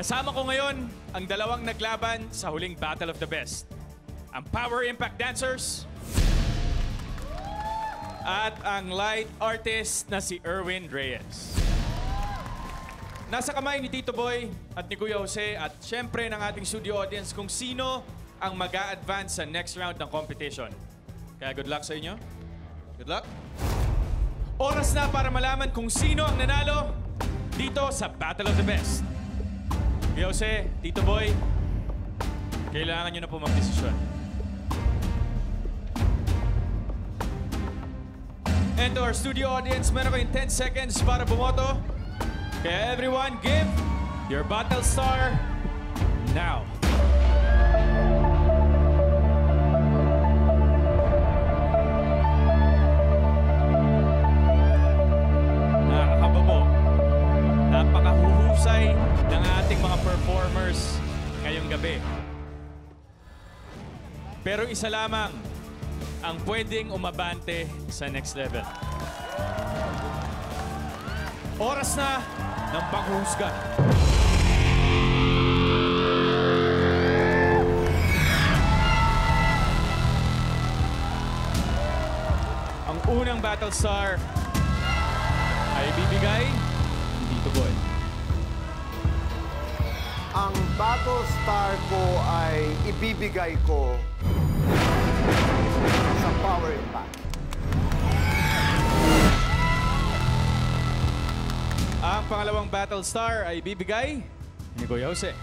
Kasama ko ngayon ang dalawang naglaban sa huling Battle of the Best. Ang Power Impact Dancers at ang light artist na si Erwin Reyes. Nasa kamay ni Tito Boy at ni Kuya Jose at syempre ng ating studio audience kung sino ang mag advance sa next round ng competition. Kaya good luck sa inyo. Good luck. Oras na para malaman kung sino ang nanalo dito sa Battle of the Best. Jose, Tito Boy, kailangan nyo na po magdesisyon. And to our studio audience, meron kayong 10 seconds para bumoto. Kaya everyone, give your battle star now. Ating mga performers ngayong gabi. Pero isa lamang ang pwedeng umabante sa next level. Oras na ng panghuhusga. Ang unang battle star ay bibigay ni Tito Boy. Ang battle star ko ay ibibigay ko sa Power Impact. Ang pangalawang battle star ay bibigay ni Kuya Jose.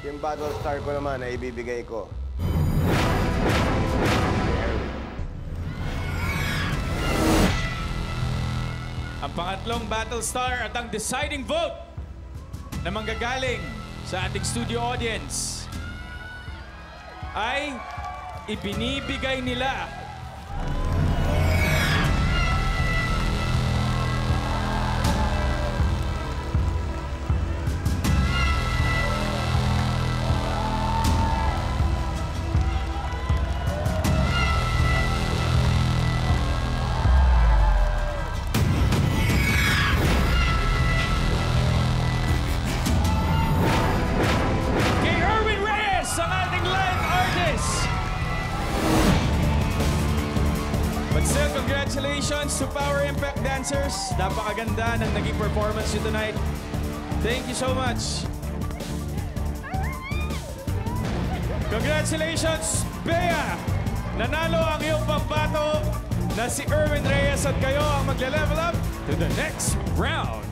Yung battle star ko naman ay ibibigay ko. Ang pangatlong battle star at ang deciding vote na manggagaling sa ating studio audience ay ibinibigay nila congratulations to Power Impact Dancers. Napakaganda ng naging performance nyo tonight. Thank you so much. Congratulations, Bea! Nanalo ang iyong pambato na si Erwin Reyes at kayo ang magle-level up to the next round.